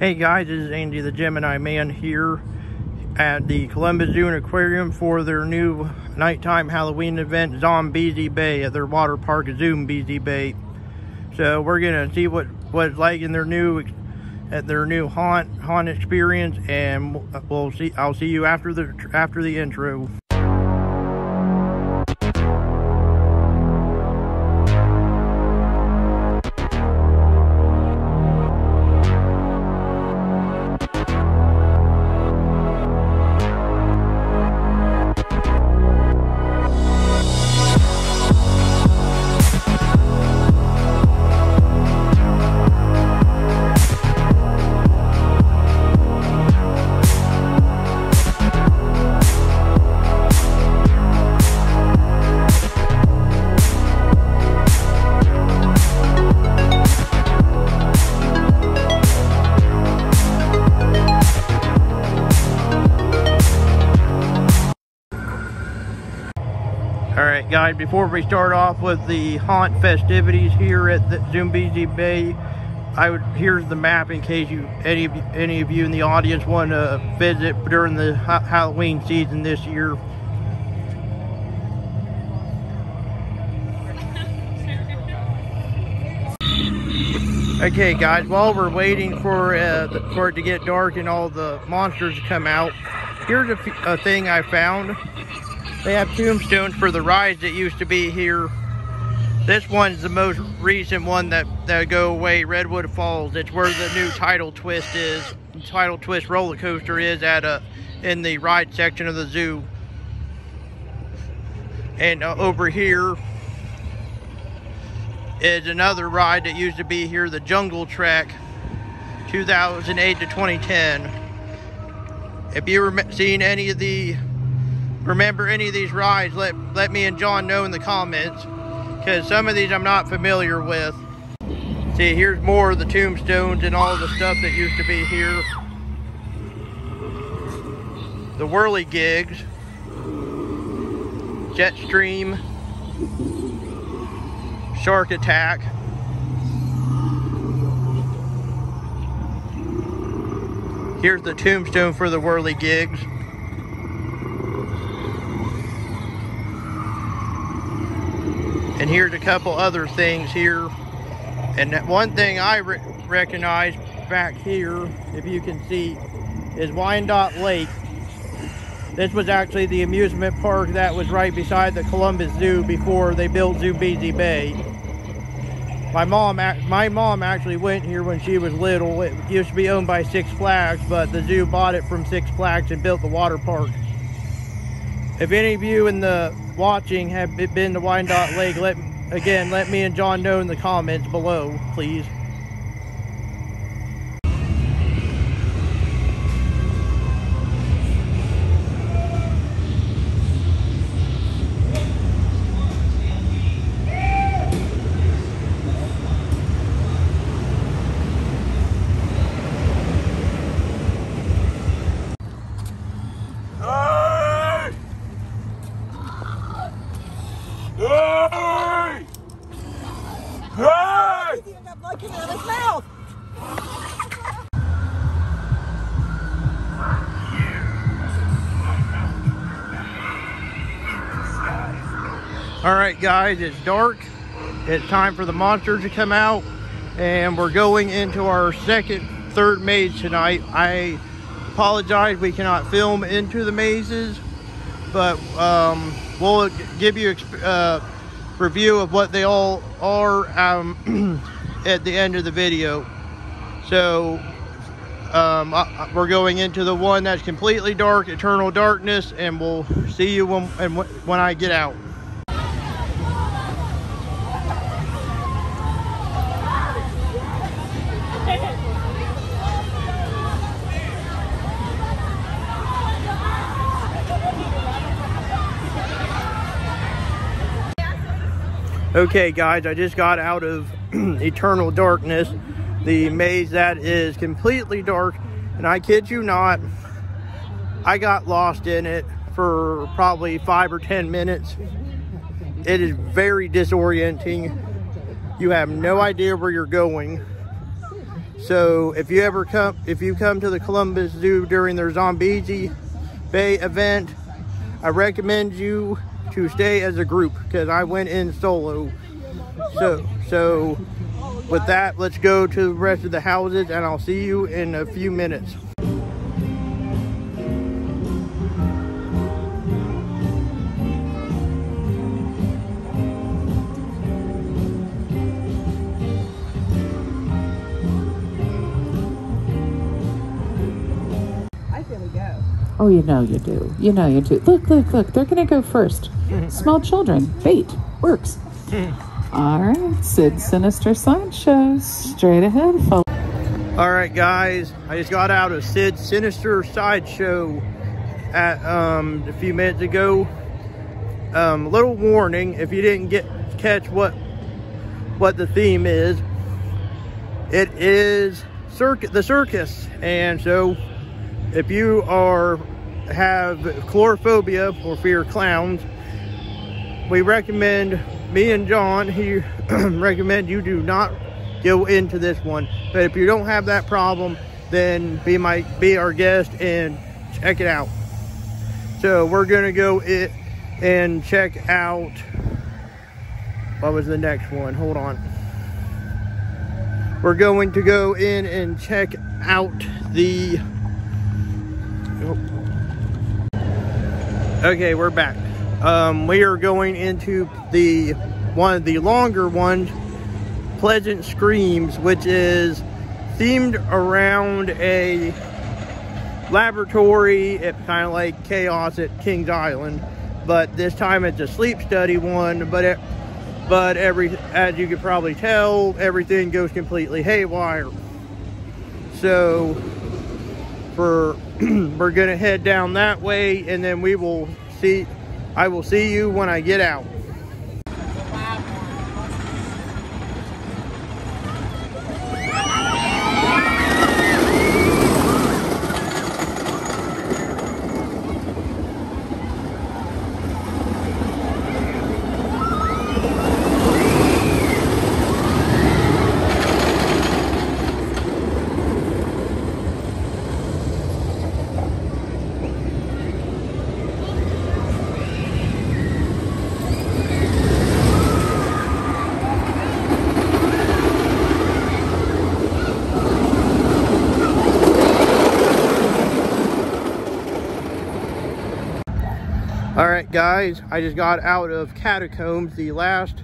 Hey guys, this is Andy the Gemini Man here at the Columbus Zoo and Aquarium for their new nighttime Halloween event, ZombieZi Bay, at their water park, Zoombezi Bay. So we're gonna see what what's like in their new at their new haunt haunt experience, and we'll see. I'll see you after the after the intro. Guys, before we start off with the haunt festivities here at the Zoombezi Bay, I would here's the map in case you any of you, any of you in the audience want to visit during the ha Halloween season this year. Okay, guys, while we're waiting for uh, for it to get dark and all the monsters to come out, here's a thing I found. They have tombstones for the rides that used to be here. This one's the most recent one that, that go away, Redwood Falls. It's where the new Tidal Twist is. Tidal Twist roller coaster is at a in the ride section of the zoo. And uh, over here is another ride that used to be here, the Jungle Trek, 2008 to 2010. If you rem- seen any of the remember any of these rides, let let me and John know in the comments because some of these I'm not familiar with. See, here's more of the tombstones and all the stuff that used to be here. The whirly gigs, Jetstream, Shark Attack. Here's the tombstone for the whirly gigs. And here's a couple other things here. And that one thing I re recognize back here, if you can see, is Wyandotte Lake. This was actually the amusement park that was right beside the Columbus Zoo before they built Zoombezi Bay. My mom, my mom actually went here when she was little. It used to be owned by Six Flags, but the zoo bought it from Six Flags and built the water park. If any of you in the watching have been to Wyandotte Lake, let again let me and John know in the comments below, please. All right, guys, it's dark. It's time for the monsters to come out, and we're going into our second, third maze tonight. I apologize, we cannot film into the mazes, but um, we'll give you a uh, review of what they all are um, at the end of the video. So um, I, we're going into the one that's completely dark, eternal darkness, and we'll see you when, when I get out. Okay, guys, I just got out of Eternal Darkness, the maze that is completely dark, and I kid you not, I got lost in it for probably five or ten minutes. It is very disorienting. You have no idea where you're going. So if you ever come, if you come to the Columbus Zoo during their ZombieZi Bay event, I recommend you to stay as a group because I went in solo. So, so with that, let's go to the rest of the houses and I'll see you in a few minutes. Oh, you know you do. You know you do. Look, look, look. They're going to go first. Small children. Bait. Works. All right. Sid Sinister Sideshow. Straight ahead, folks. All right, guys. I just got out of Sid Sinister Sideshow at um, a few minutes ago. Um, little warning, if you didn't get catch what what the theme is, it is circus, the circus, and so if you are have chlorophobia or fear clowns, we recommend me and John he recommend you do not go into this one. But if you don't have that problem, then be my be our guest and check it out. So we're gonna go it and check out what was the next one? Hold on. We're going to go in and check out the Okay, we're back. Um, we are going into the one of the longer ones, Pleasant Screams, which is themed around a laboratory. It's kind of like Chaos at Kings Island, but this time it's a sleep study one. But it, but every as you could probably tell, everything goes completely haywire. So for we're gonna head down that way and then we will see I will see you when I get out. All right, guys, I just got out of Catacombs, the last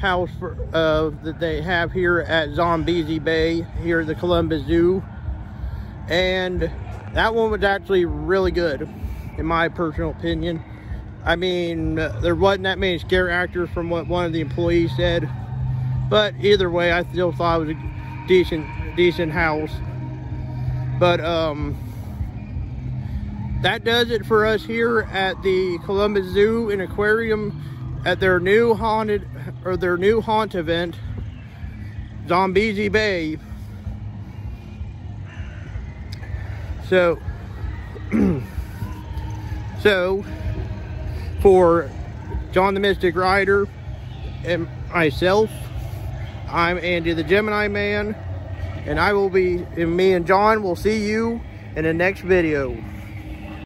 house for, uh, that they have here at ZombieZi Bay, here at the Columbus Zoo. And that one was actually really good, in my personal opinion. I mean, there wasn't that many scare actors from what one of the employees said. But either way, I still thought it was a decent, decent house. But, um, that does it for us here at the Columbus Zoo and Aquarium at their new haunted or their new haunt event, ZombieZi Bay. So, so for John the Mystic Rider and myself, I'm Andy the Gemini Man, and I will be, and me and John will see you in the next video.